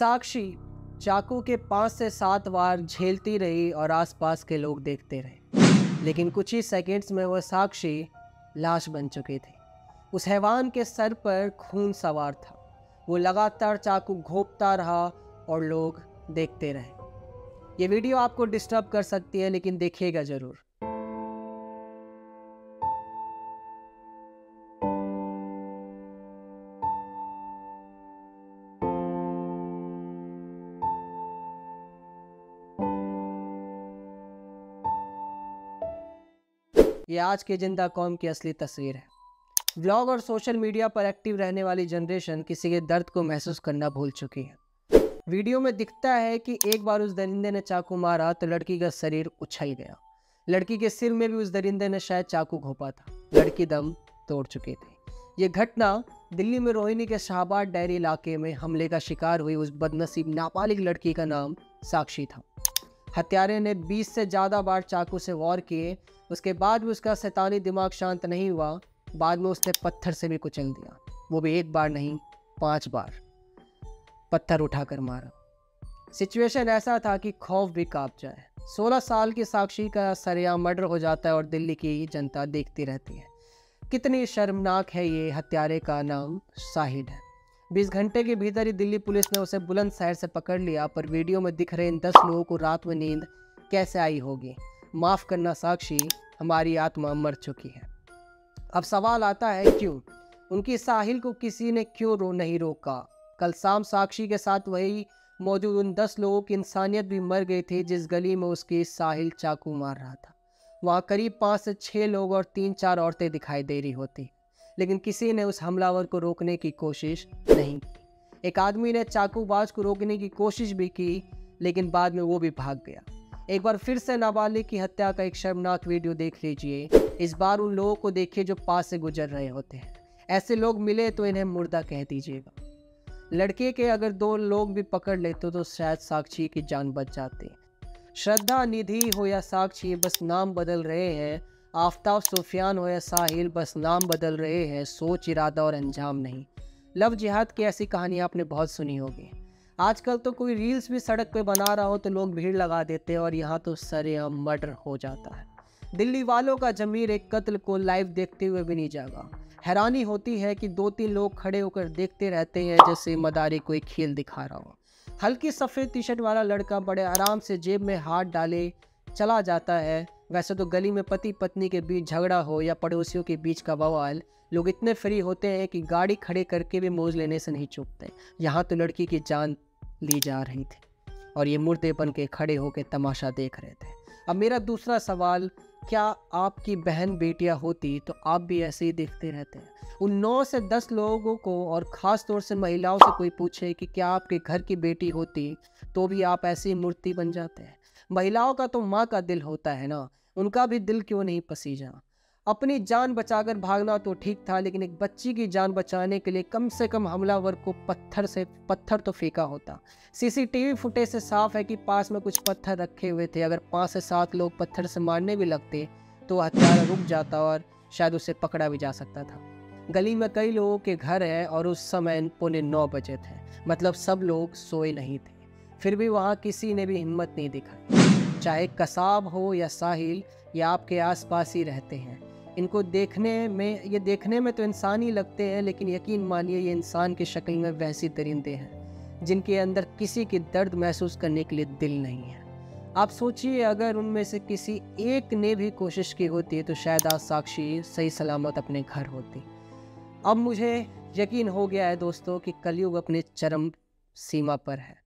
साक्षी चाकू के पाँच से सात बार झेलती रही और आसपास के लोग देखते रहे। लेकिन कुछ ही सेकंड्स में वह साक्षी लाश बन चुकी थी। उस हैवान के सर पर खून सवार था। वो लगातार चाकू घोपता रहा और लोग देखते रहे। ये वीडियो आपको डिस्टर्ब कर सकती है, लेकिन देखिएगा ज़रूर। ये आज के ज़िंदा कौम की असली तस्वीर है। ब्लॉग और सोशल मीडिया पर एक्टिव रहने वाली जनरेशन किसी के दर्द को महसूस करना भूल चुकी है। वीडियो में दिखता है कि एक बार उस दरिंदे ने चाकू मारा तो लड़की का शरीर उछल गया। लड़की के सिर में भी उस दरिंदे ने शायद चाकू घोपा था। लड़की दम तोड़ चुकी थी। ये घटना दिल्ली में रोहिणी के शाहबाद डायरी इलाके में हमले का शिकार हुई उस बदनसीब, नाबालिग लड़की का नाम साक्षी था। हत्यारे ने 20 से ज़्यादा बार चाकू से वार किए। उसके बाद भी उसका शैतानी दिमाग शांत नहीं हुआ। बाद में उसने पत्थर से भी कुचल दिया। वो भी एक बार नहीं, पाँच बार। पत्थर उठाकर मारा। सिचुएशन ऐसा था कि खौफ भी काँप जाए। सोलह साल की साक्षी का सरेआम मर्डर हो जाता है और दिल्ली की जनता देखती रहती है। कितनी शर्मनाक है ये हत्यारे का नाम साहिद है। बीस घंटे के भीतर ही दिल्ली पुलिस ने उसे बुलंद शहर से पकड़ लिया, पर वीडियो में दिख रहे इन दस लोगों को रात में नींद कैसे आई होगी? माफ़ करना साक्षी, हमारी आत्मा मर चुकी है। अब सवाल आता है क्यों? उनकी साहिल को किसी ने क्यों रो नहीं रोका? कल शाम साक्षी के साथ वही मौजूद उन दस लोगों की इंसानियत भी मर गई थी, जिस गली में उसकी साहिल चाकू मार रहा था। वहाँ करीब पाँच से छः लोग और तीन चार औरतें दिखाई दे रही होती। लेकिन किसी ने उस हमलावर को रोकने की कोशिश नहीं की। एक आदमी ने चाकूबाज को रोकने की कोशिश भी की, लेकिन बाद में वो भी भाग गया। एक बार फिर से नाबालिग की हत्या का एक शर्मनाक वीडियो देख लीजिए। इस बार उन लोगों को देखिए जो पास से गुजर रहे होते हैं। ऐसे लोग मिले तो इन्हें मुर्दा कह दीजिएगा। लड़के के अगर दो लोग भी पकड़ लेते तो शायद साक्षी की जान बच जाती। श्रद्धा, निधि हो या साक्षी बस नाम बदल रहे हैं। आफ्ताब सुफियान हो या साहिल बस नाम बदल रहे हैं, सोच, इरादा और अंजाम नहीं। लव जिहाद की ऐसी कहानी आपने बहुत सुनी होगी। आजकल तो कोई रील्स भी सड़क पे बना रहा हो तो लोग भीड़ लगा देते हैं और यहाँ तो सरेआम मर्डर हो जाता है। दिल्ली वालों का जमीर एक कत्ल को लाइव देखते हुए भी नहीं जागा। हैरानी होती है कि दो तीन लोग खड़े होकर देखते रहते हैं जैसे मदारी कोई खेल दिखा रहा हो। हल्की सफ़ेद टी शर्ट वाला लड़का बड़े आराम से जेब में हाथ डाले चला जाता है। वैसे तो गली में पति पत्नी के बीच झगड़ा हो या पड़ोसियों के बीच का बवाल, लोग इतने फ्री होते हैं कि गाड़ी खड़े करके भी मोज लेने से नहीं चूकते। यहाँ तो लड़की की जान ली जा रही थी और ये मुर्दे बन के खड़े होकर तमाशा देख रहे थे। अब मेरा दूसरा सवाल क्या आपकी बहन बेटियाँ होती तो आप भी ऐसे ही देखते रहते हैं? उन नौ से दस लोगों को और ख़ास तौर से महिलाओं से कोई पूछे कि क्या आपके घर की बेटी होती तो भी आप ऐसी मूर्ति बन जाते हैं? महिलाओं का तो माँ का दिल होता है ना? उनका भी दिल क्यों नहीं पसीजा? अपनी जान बचाकर भागना तो ठीक था, लेकिन एक बच्ची की जान बचाने के लिए कम से कम हमलावर को पत्थर से, पत्थर तो फेंका होता। सीसीटीवी फुटेज से साफ़ है कि पास में कुछ पत्थर रखे हुए थे। अगर पाँच से सात लोग पत्थर से मारने भी लगते तो हथियार रुक जाता और शायद उसे पकड़ा भी जा सकता था। गली में कई लोगों के घर है और उस समय पौने नौ बजे थे। मतलब सब लोग सोए नहीं थे। फिर भी वहाँ किसी ने भी हिम्मत नहीं दिखाई। चाहे कसाब हो या साहिल या आपके आसपास ही रहते हैं। इनको देखने में, ये देखने में तो इंसान ही लगते हैं, लेकिन यकीन मानिए, ये इंसान की शक्ल में वैसी दरिंदे हैं, जिनके अंदर किसी की दर्द महसूस करने के लिए दिल नहीं है। आप सोचिए, अगर उनमें से किसी एक ने भी कोशिश की होती है तो शायद आज साक्षी सही सलामत अपने घर होती। अब मुझे यकीन हो गया है दोस्तों, कि कलयुग अपने चरम सीमा पर है।